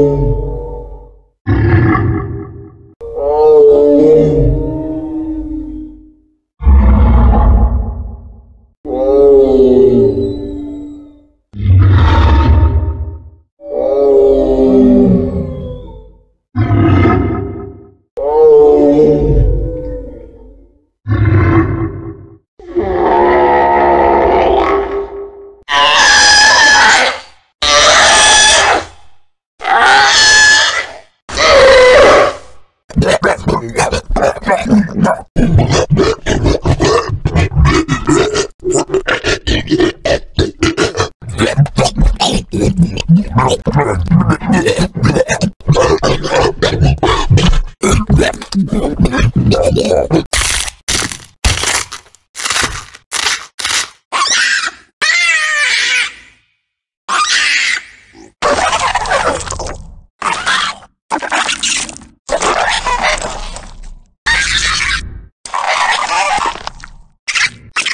home Yeah.